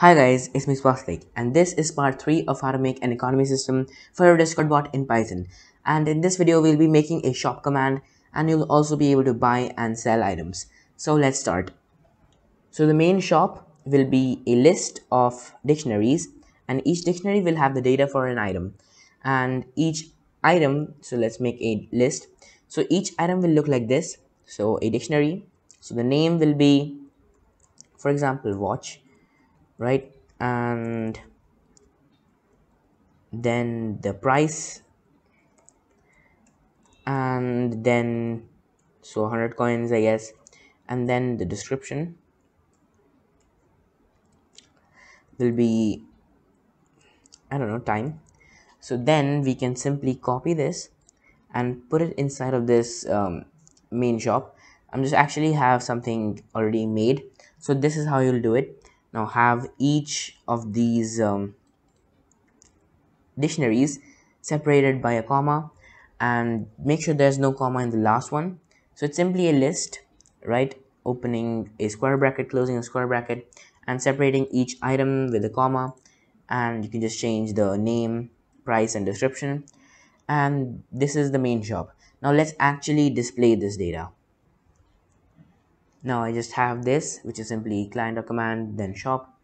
Hi guys, it's me Swastik and this is part 3 of how to make an economy system for your Discord bot in Python. And in this video, we'll be making a shop command and you'll also be able to buy and sell items. So let's start. So the main shop will be a list of dictionaries and each dictionary will have the data for an item. And each item, so let's make a list. So each item will look like this. So a dictionary, so the name will be, for example, watch right? And then the price. And then so 100 coins i guess. And then the description will be i don't know time. So then we can simply copy this and put it inside of this um, main shop. I'm just actually have something already made. So this is how you'll do it now have each of these um, dictionaries separated by a comma and make sure there's no comma in the last one. So it's simply a list right? Opening a square bracket closing a square bracket and separating each item with a comma. And you can just change the name price and description. And this is the main shop now let's actually display this data now I just have this which is simply client or command then shop.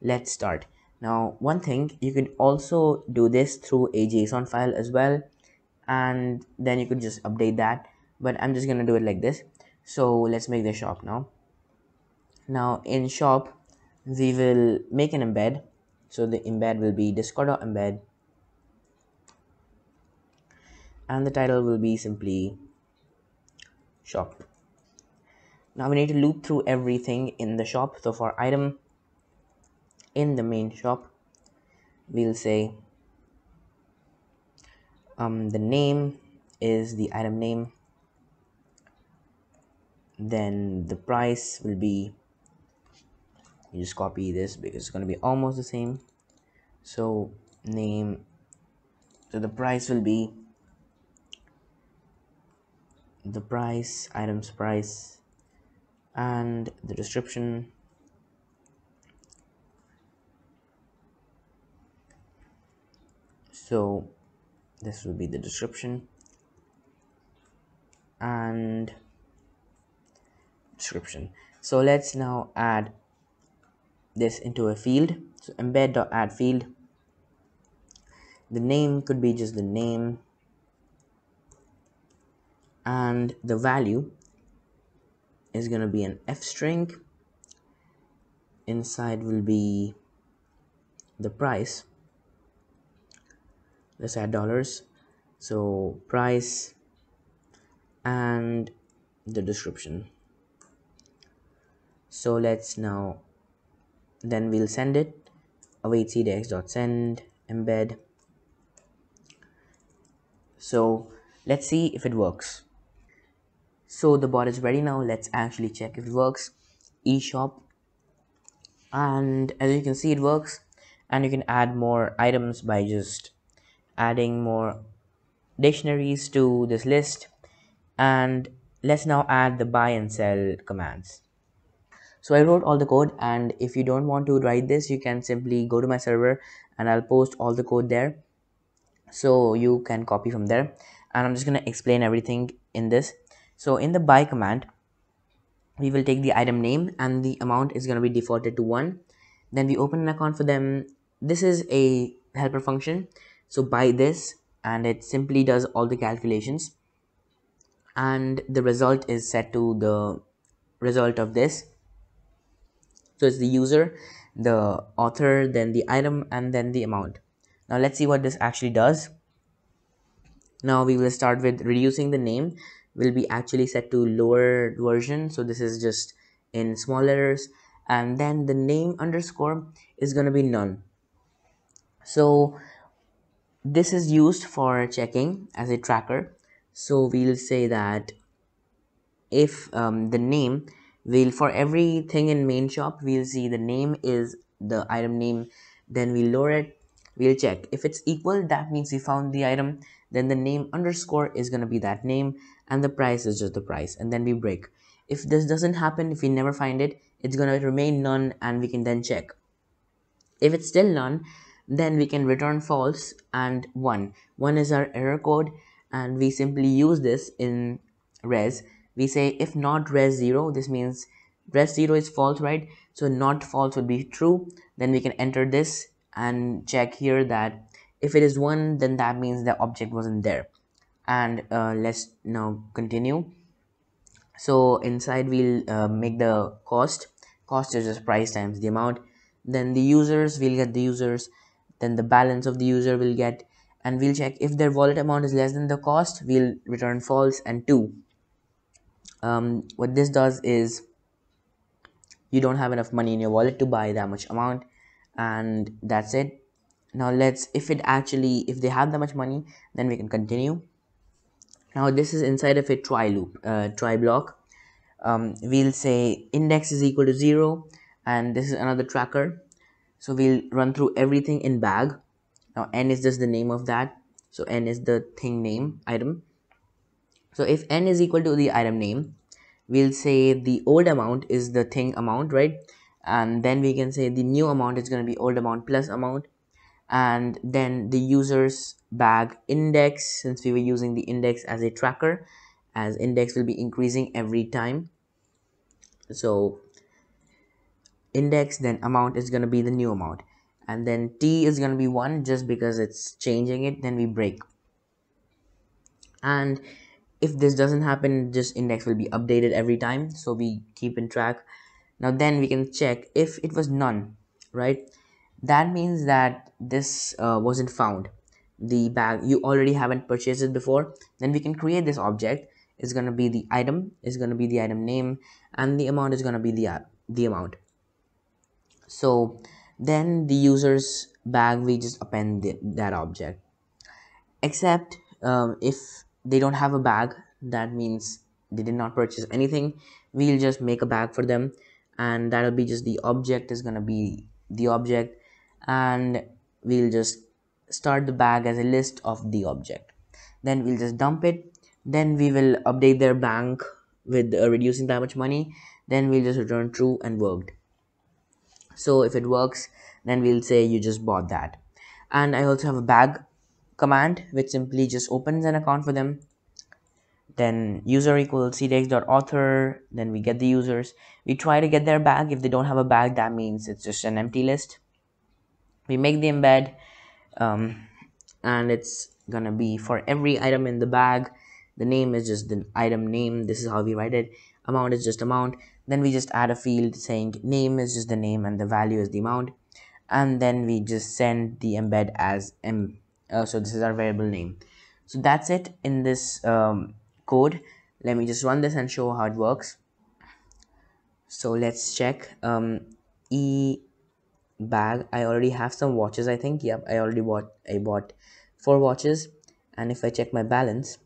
Let's start. Now one thing you could also do this through a JSON file as well and then you could just update that but I'm just gonna do it like this. So let's make the shop now. Now in shop we will make an embed. So the embed will be discord embed. And the title will be simply shop now we need to loop through everything in the shop. So for item in the main shop we'll say um, the name is the item name. Then the price will be you just copy this because it's going to be almost the same. So name so the price will be the price items price and the description. So this will be the description. And description. So let's now add this into a field. So embed.add field. The name could be just the name and the value is going to be an f string. Inside will be the price. Let's add dollars. So price and the description. So let's now then we'll send it. Await ctx.send embed. So let's see if it works so the bot is ready now. Let's actually check if it works. Eshop. And as you can see it works. And you can add more items by just adding more dictionaries to this list. And let's now add the buy and sell commands. So i wrote all the code. And if you don't want to write this you can simply go to my server and i'll post all the code there. So you can copy from there. And i'm just going to explain everything in this so in the buy command we will take the item name and the amount is going to be defaulted to 1 then we open an account for them. This is a helper function. So buy this and it simply does all the calculations. And the result is set to the result of this. So it's the user the author then the item and then the amount. Now let's see what this actually does. Now we will start with reducing the name will be actually set to lower version. So this is just in small letters. And then the name underscore is going to be none. So this is used for checking as a tracker. So we'll say that if um, the name will for everything in main shop we'll see the name is the item name. Then we lower it we'll check. If it's equal that means we found the item then the name underscore is going to be that name and the price is just the price and then we break. If this doesn't happen if we never find it it's going to remain none and we can then check. If it's still none then we can return false and 1 1 is our error code and we simply use this in res. We say if not res 0 this means res 0 is false right? So not false would be true. Then we can enter this and check here that if it is 1 then that means the object wasn't there. And uh, let's now continue. So inside we'll uh, make the cost. Cost is just price times the amount. Then the users will get the users. Then the balance of the user will get. And we'll check if their wallet amount is less than the cost we'll return false and 2 um, what this does is you don't have enough money in your wallet to buy that much amount and that's it. Now let's if it actually if they have that much money then we can continue. Now this is inside of a try loop uh, try block. Um, we'll say index is equal to 0 and this is another tracker. So we'll run through everything in bag. Now n is just the name of that. So n is the thing name item. So if n is equal to the item name we'll say the old amount is the thing amount right and then we can say the new amount is going to be old amount plus amount. And then the users bag index since we were using the index as a tracker as index will be increasing every time. So index then amount is going to be the new amount. And then t is going to be 1 just because it's changing it then we break. And if this doesn't happen just index will be updated every time so we keep in track now then we can check if it was none right? That means that this uh, wasn't found. The bag you already haven't purchased it before. Then we can create this object. It's going to be the item It's going to be the item name and the amount is going to be the uh, the amount. So then the user's bag we just append the, that object. Except um, if they don't have a bag that means they did not purchase anything we'll just make a bag for them and that'll be just the object is gonna be the object and we'll just start the bag as a list of the object. Then we'll just dump it. Then we will update their bank with uh, reducing that much money. Then we'll just return true and worked. So if it works then we'll say you just bought that. And i also have a bag command which simply just opens an account for them then user equals ctx.author then we get the users. We try to get their bag. If they don't have a bag that means it's just an empty list. We make the embed um, and it's gonna be for every item in the bag. The name is just the item name. This is how we write it. Amount is just amount. Then we just add a field saying name is just the name and the value is the amount. And then we just send the embed as m uh, so this is our variable name. So that's it in this um, code. Let me just run this and show how it works. So let's check. Um, e bag. I already have some watches i think. Yep i already bought i bought four watches. And if i check my balance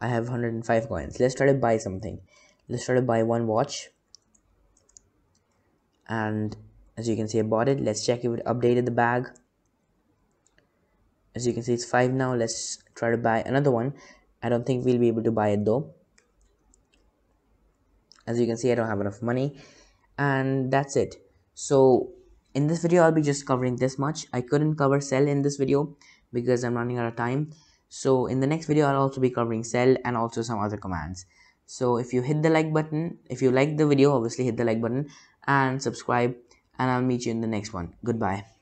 i have 105 coins. Let's try to buy something. Let's try to buy one watch. And as you can see I bought it. Let's check if it updated the bag as you can see it's 5 now. Let's try to buy another one. I don't think we'll be able to buy it though. As you can see I don't have enough money. And that's it. So in this video I'll be just covering this much. I couldn't cover sell in this video because I'm running out of time. So in the next video I'll also be covering sell and also some other commands. So if you hit the like button if you like the video obviously hit the like button and subscribe and i'll meet you in the next one. Goodbye